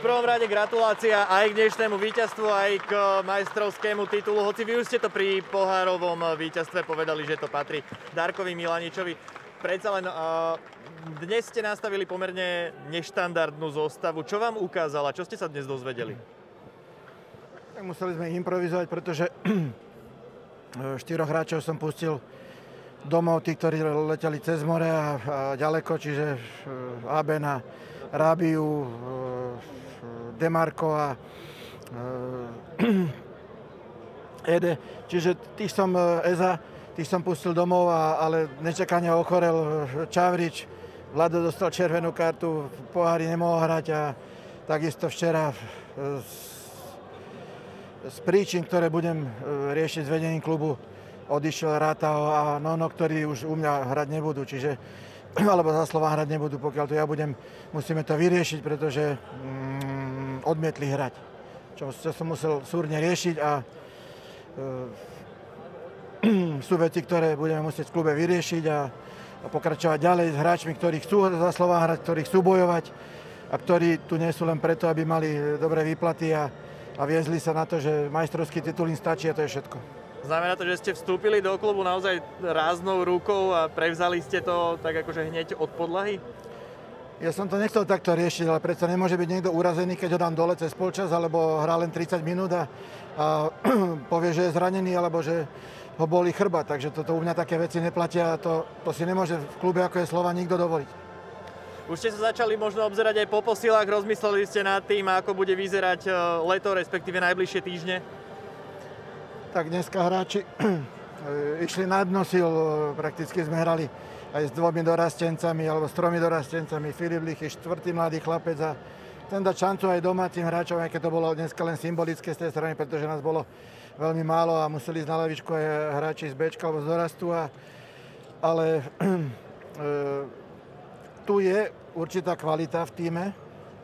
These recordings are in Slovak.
V prvom rade gratulácia aj k dnešnému víťazstvu, aj k majstrovskému titulu. Hoci vy už ste to pri pohárovom víťazstve povedali, že to patrí Darkovi Milaničovi. Predsa len uh, dnes ste nastavili pomerne neštandardnú zostavu. Čo vám ukázala? Čo ste sa dnes dozvedeli? Tak museli sme improvizovať, pretože štyroch hráčov som pustil domov, tí, ktorí leteli cez more a, a ďaleko, čiže Abena, Rabiu, Demarko a Ede. Čiže tých som, Eza, tých som pustil domov, a, ale nečakane ochorel Čavrič. Vlado dostal červenú kartu, v pohári nemohol hrať a takisto včera z, z príčin, ktoré budem riešiť s vedením klubu, odišiel Rátao a Nono, ktorí už u mňa hrať nebudú. Čiže alebo za slova hrať nebudú, pokiaľ to ja budem, musíme to vyriešiť, pretože mm, odmietli hrať. Čo, som musel súrne riešiť a e, sú veci, ktoré budeme musieť v klube vyriešiť a, a pokračovať ďalej s hráčmi, ktorí chcú za slova hrať, ktorí chcú bojovať a ktorí tu nie sú len preto, aby mali dobré výplaty a, a viezli sa na to, že majstrovský titul im stačí a to je všetko. Znamená to, že ste vstúpili do klubu naozaj ráznou rukou a prevzali ste to tak akože hneď od podlahy? Ja som to nechcel takto riešiť, ale predsa nemôže byť niekto urazený, keď ho dám dole cez polčas, alebo hrá len 30 minút a, a povie, že je zranený, alebo že ho boli chrba. Takže toto u mňa také veci neplatia a to, to si nemôže v klube, ako je Slova, nikto dovoliť. Už ste sa začali možno obzerať aj po posilách, rozmysleli ste nad tým, ako bude vyzerať e, leto, respektíve najbližšie týždne? tak dneska hráči išli na dno sil, prakticky sme hrali aj s dvomi dorastencami alebo s tromi dorastencami. Filip Lichy, štvrtý mladý chlapec a ten dať šancu aj domácim hráčom, aj keď to bolo dneska len symbolické z tej strany, pretože nás bolo veľmi málo a museli ísť na levičku aj hráči z Bčka alebo z dorastu. A, ale e, tu je určitá kvalita v týme,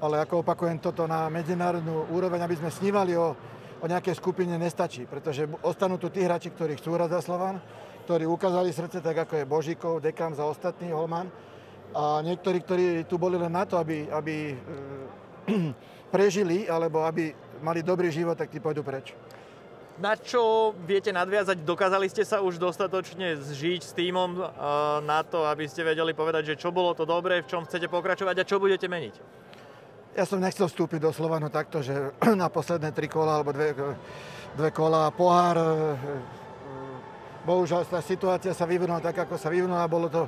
ale ako opakujem toto na medzinárodnú úroveň, aby sme snívali o o nejakej skupine nestačí, pretože ostanú tu tí hráči, ktorí chcú hrať za Slovan, ktorí ukázali srdce, tak ako je Božíkov, Dekam za ostatný Holman. A niektorí, ktorí tu boli len na to, aby, aby e, prežili, alebo aby mali dobrý život, tak tí pôjdu preč. Na čo viete nadviazať? Dokázali ste sa už dostatočne zžiť s týmom e, na to, aby ste vedeli povedať, že čo bolo to dobré, v čom chcete pokračovať a čo budete meniť? Ja som nechcel vstúpiť do Slovanu takto, že na posledné tri kola alebo dve, dve kola pohár. E, e, bohužiaľ tá situácia sa vyvinula tak, ako sa vyvinula. Bolo to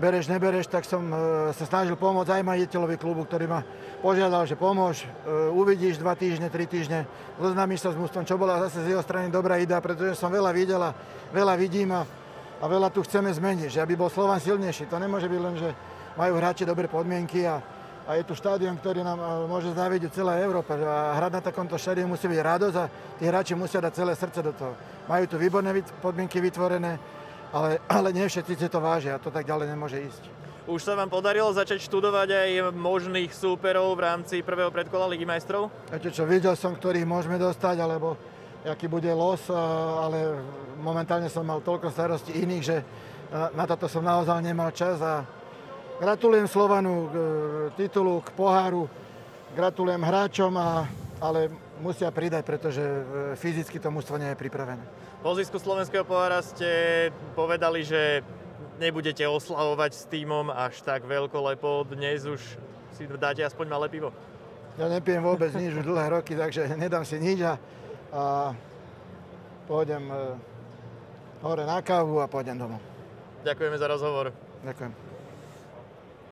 bereš, nebereš, tak som e, sa snažil pomôcť aj majiteľovi klubu, ktorý ma požiadal, že pomôž, uvidíš dva týždne, tri týždne, zoznámiš sa s mústvom, čo bola zase z jeho strany dobrá idea, pretože som veľa videl a veľa vidím a, a veľa tu chceme zmeniť, že aby bol Slovan silnejší. To nemôže byť len, že majú hráči dobré podmienky a, a je tu štádion, ktorý nám môže závidieť celá Európa. A hrať na takomto štádiu musí byť radosť a tí hráči musia dať celé srdce do toho. Majú tu výborné podmienky vytvorené, ale, ale nie všetci si to vážia a to tak ďalej nemôže ísť. Už sa vám podarilo začať študovať aj možných súperov v rámci prvého predkola Ligy majstrov? Viete čo, videl som, ktorých môžeme dostať, alebo aký bude los, ale momentálne som mal toľko starostí iných, že na toto som naozaj nemal čas a Gratulujem Slovanu k e, titulu, k poháru, gratulujem hráčom, a, ale musia pridať, pretože e, fyzicky to mužstvo nie je pripravené. Po zisku slovenského pohára ste povedali, že nebudete oslavovať s týmom až tak lepo. Dnes už si dáte aspoň malé pivo. Ja nepijem vôbec nič už dlhé roky, takže nedám si nič a, a pôjdem e, hore na kávu a pôjdem domov. Ďakujeme za rozhovor. Ďakujem.